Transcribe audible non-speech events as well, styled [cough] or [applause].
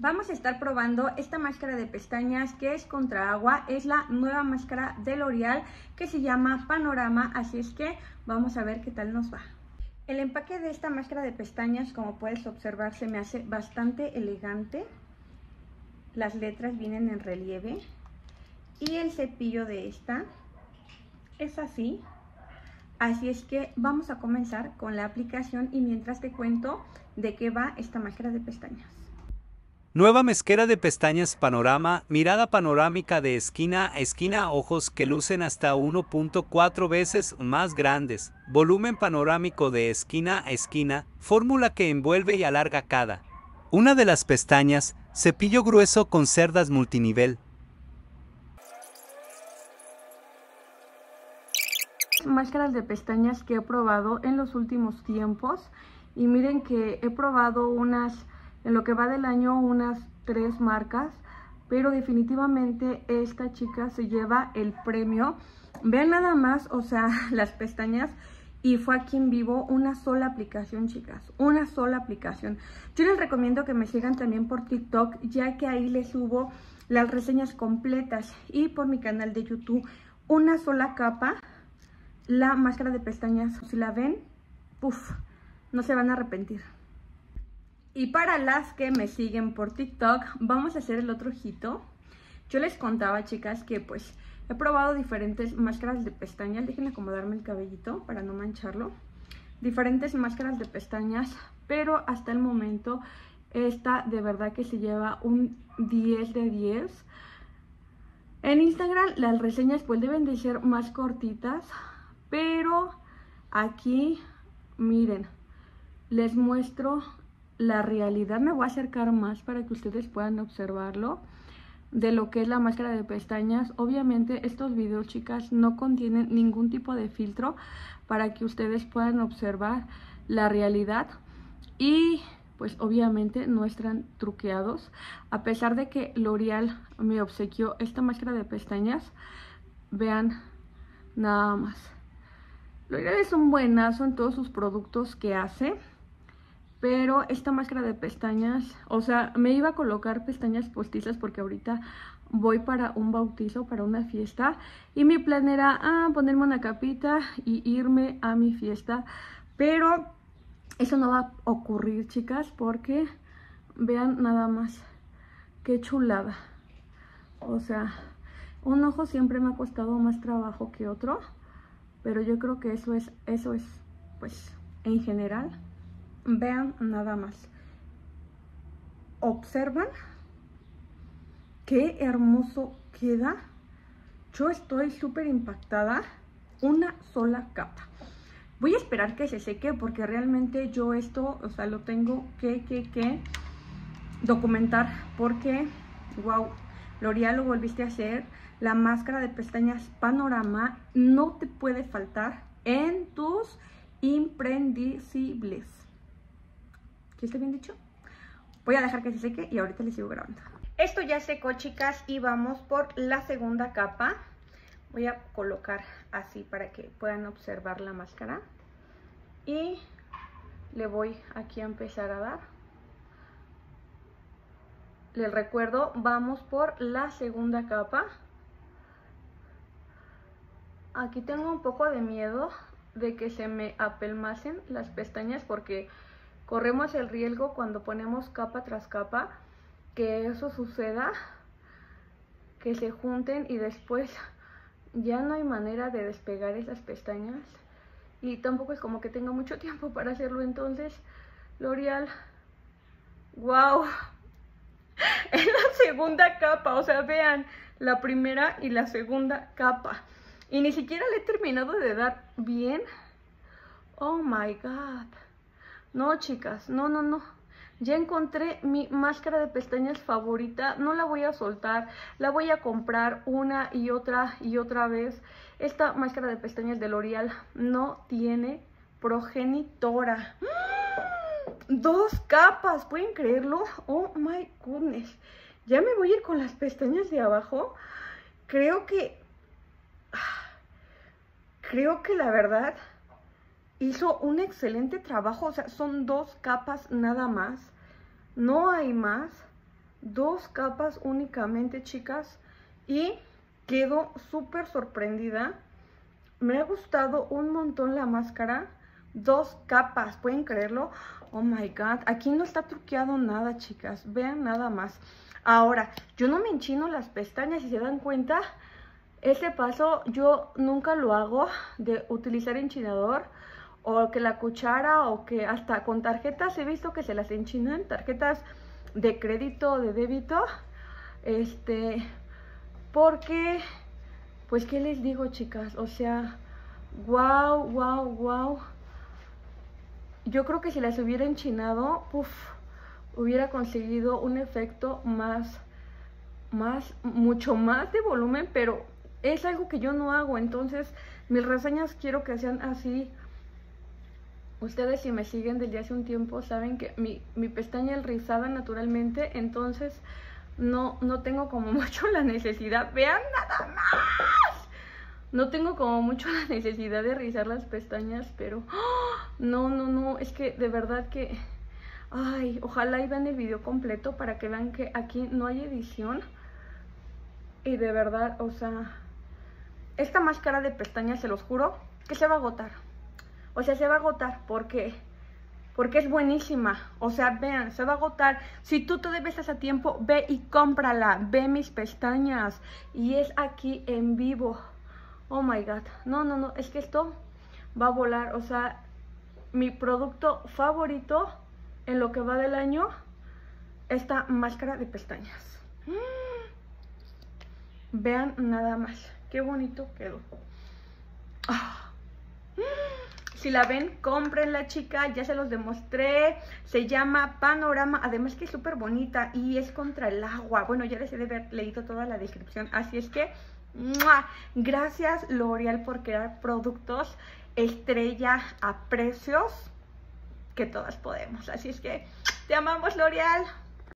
Vamos a estar probando esta máscara de pestañas que es contra agua. Es la nueva máscara de L'Oreal que se llama Panorama, así es que vamos a ver qué tal nos va. El empaque de esta máscara de pestañas, como puedes observar, se me hace bastante elegante. Las letras vienen en relieve. Y el cepillo de esta es así. Así es que vamos a comenzar con la aplicación y mientras te cuento de qué va esta máscara de pestañas. Nueva mezquera de pestañas panorama, mirada panorámica de esquina a esquina, ojos que lucen hasta 1.4 veces más grandes, volumen panorámico de esquina a esquina, fórmula que envuelve y alarga cada una de las pestañas, cepillo grueso con cerdas multinivel. Máscaras de pestañas que he probado en los últimos tiempos y miren que he probado unas en lo que va del año unas tres marcas, pero definitivamente esta chica se lleva el premio. Vean nada más, o sea, [laughs] las pestañas y fue aquí en vivo una sola aplicación, chicas, una sola aplicación. Yo les recomiendo que me sigan también por TikTok, ya que ahí les subo las reseñas completas y por mi canal de YouTube una sola capa, la máscara de pestañas, si la ven, puff, no se van a arrepentir. Y para las que me siguen por TikTok, vamos a hacer el otro ojito. Yo les contaba, chicas, que pues he probado diferentes máscaras de pestañas. Déjenme acomodarme el cabellito para no mancharlo. Diferentes máscaras de pestañas, pero hasta el momento esta de verdad que se lleva un 10 de 10. En Instagram las reseñas pues deben de ser más cortitas, pero aquí, miren, les muestro la realidad. Me voy a acercar más para que ustedes puedan observarlo de lo que es la máscara de pestañas. Obviamente estos videos, chicas, no contienen ningún tipo de filtro para que ustedes puedan observar la realidad. Y pues obviamente no están truqueados. A pesar de que L'Oreal me obsequió esta máscara de pestañas, vean nada más. L'Oreal es un buenazo en todos sus productos que hace. Pero esta máscara de pestañas, o sea, me iba a colocar pestañas postizas porque ahorita voy para un bautizo, para una fiesta. Y mi plan era ah, ponerme una capita y irme a mi fiesta. Pero eso no va a ocurrir, chicas, porque vean nada más qué chulada. O sea, un ojo siempre me ha costado más trabajo que otro. Pero yo creo que eso es, eso es, pues, en general Vean nada más. Observan qué hermoso queda. Yo estoy súper impactada. Una sola capa. Voy a esperar que se seque porque realmente yo esto, o sea, lo tengo que, que, que documentar porque, wow, L'Oreal lo volviste a hacer. La máscara de pestañas Panorama no te puede faltar en tus imprendicibles. ¿Sí está bien dicho? Voy a dejar que se seque y ahorita les sigo grabando. Esto ya secó, chicas, y vamos por la segunda capa. Voy a colocar así para que puedan observar la máscara. Y le voy aquí a empezar a dar. Les recuerdo, vamos por la segunda capa. Aquí tengo un poco de miedo de que se me apelmacen las pestañas porque Corremos el riesgo cuando ponemos capa tras capa que eso suceda, que se junten y después ya no hay manera de despegar esas pestañas. Y tampoco es como que tenga mucho [laughs] tiempo para hacerlo. Entonces L'Oreal wow [laughs] es la segunda capa o sea vean la primera y la segunda capa. Y ni siquiera le he terminado de dar bien. Oh my god no, chicas, no, no, no. Ya encontré mi máscara de pestañas favorita, no la voy a soltar, la voy a comprar una y otra y otra vez. Esta máscara de pestañas de L'Oreal no tiene progenitora. Dos capas, ¿pueden creerlo? Oh my goodness. Ya me voy a ir con las pestañas de abajo. Creo que... Creo que la verdad hizo un excelente trabajo, o sea, son dos capas nada más, no hay más. dos capas únicamente, chicas. Y quedo súper sorprendida. Me ha gustado un montón la máscara. Dos capas, ¿pueden creerlo? Oh my God, aquí no está truqueado nada, chicas. Vean nada más. Ahora, yo no me enchino las pestañas, si se dan cuenta. Este paso yo nunca lo hago de utilizar enchinador o que la cuchara o que hasta con tarjetas he visto que se las enchinan, tarjetas de crédito o de débito. Este, porque, pues, ¿qué les digo, chicas? O sea, wow, wow, wow. Yo creo que si las hubiera enchinado, puff, hubiera conseguido un efecto más, más, mucho más de volumen, pero es algo que yo no hago. Entonces, mis reseñas quiero que sean así. Ustedes si me siguen desde hace un tiempo saben que mi, mi pestaña es rizada naturalmente, entonces no, no tengo como [laughs] mucho la necesidad, vean nada más, no tengo como mucho la necesidad de rizar las pestañas, pero ¡ah! no, no, no, es que de verdad que, ay, ojalá y vean el video completo para que vean que aquí no hay edición. Y de verdad, o sea, esta máscara de pestañas, se los juro, que se va a agotar, o sea, se va a agotar porque porque es buenísima. O sea, vean, se va a agotar. Si tú todavía estás a tiempo, ve y cómprala. Ve mis pestañas. Y es aquí en vivo. Oh my God. No, no, no. Es que esto va a volar. O sea, mi producto favorito en lo que va del año, esta máscara de pestañas. [gasps] Vean nada más. Qué bonito quedó. Ah. Si la ven, cómprenla, chica. Ya se los demostré. Se llama Panorama. Además que es súper bonita y es contra el agua. Bueno, ya les he de haber leído toda la descripción. Así es que, gracias L'Oreal por crear productos estrella a precios que todas podemos. Así es que, te amamos L'Oreal.